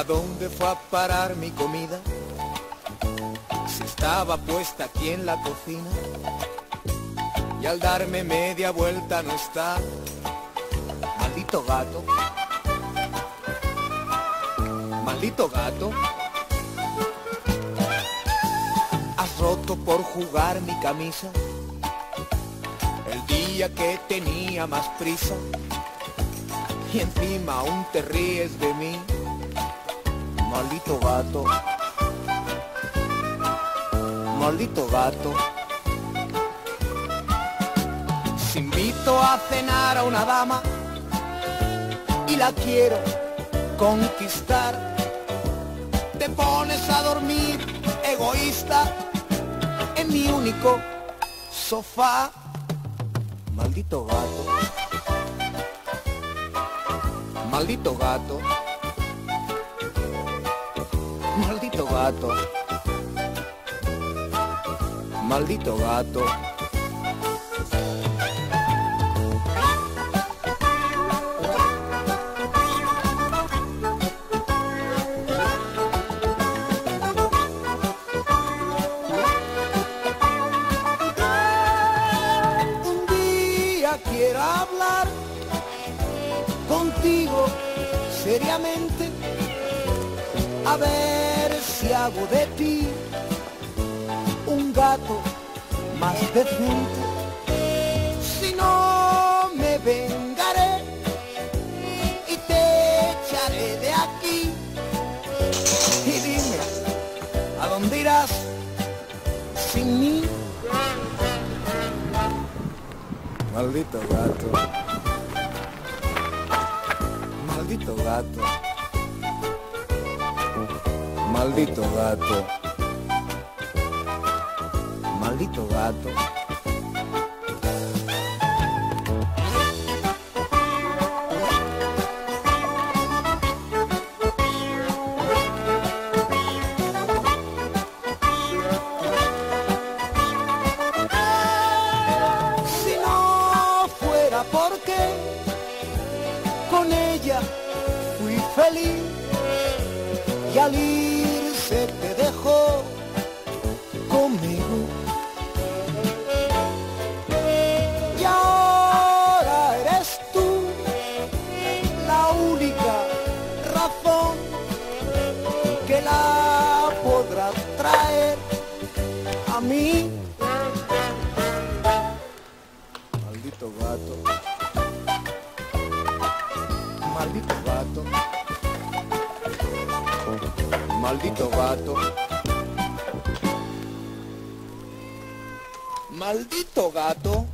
¿A dónde fue a parar mi comida? Si estaba puesta aquí en la cocina y al darme media vuelta no está. Maldito gato. Maldito gato. Has roto por jugar mi camisa el día que tenía más prisa y encima aún te ríes de mí. Maldito gato. Maldito gato. Si invito a cenar a una dama y la quiero conquistar, te pones a dormir egoísta en mi único sofá. Maldito gato. Maldito gato. Maldito gato. Maldito gato. Quiero hablar contigo seriamente, a ver si hago de ti un gato más decente. Si no me vengaré y te echaré de aquí. Y dime, ¿a dónde irás sin mí? Maldito gato. Maldito gato. Maldito gato. Maldito gato. Si no fuera porque con ella fui feliz y al la podrá traer a mí. Maldito gato. Maldito gato. Maldito gato. Maldito gato.